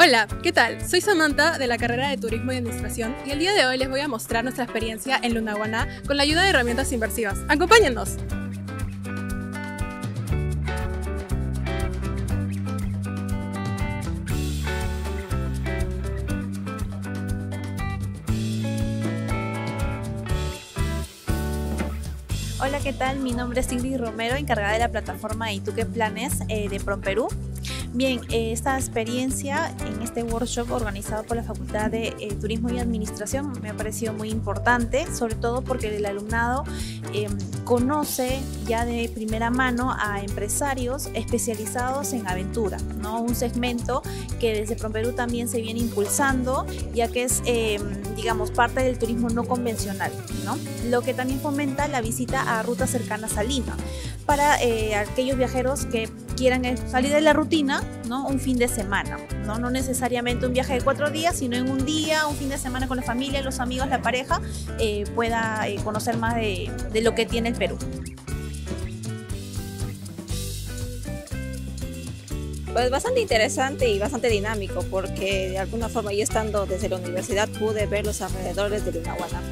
Hola, ¿qué tal? Soy Samantha de la carrera de Turismo y Administración y el día de hoy les voy a mostrar nuestra experiencia en Lunaguaná con la ayuda de herramientas inversivas. ¡Acompáñennos! Hola, ¿qué tal? Mi nombre es Ingrid Romero, encargada de la plataforma Ituque Planes eh, de PromPerú. Bien, esta experiencia en este workshop organizado por la Facultad de eh, Turismo y Administración me ha parecido muy importante, sobre todo porque el alumnado em, conoce ya de primera mano a empresarios especializados en aventura, ¿no? un segmento que desde PromPerú también se viene impulsando, ya que es, em, digamos, parte del turismo no convencional, ¿no? lo que también fomenta la visita a rutas cercanas a Lima para eh, aquellos viajeros que quieran eh, salir de la rutina, ¿no? Un fin de semana, ¿no? No necesariamente un viaje de cuatro días, sino en un día, un fin de semana con la familia, los amigos, la pareja, eh, pueda eh, conocer más de, de lo que tiene el Perú. Pues bastante interesante y bastante dinámico porque de alguna forma yo estando desde la universidad pude ver los alrededores de Lunahuana.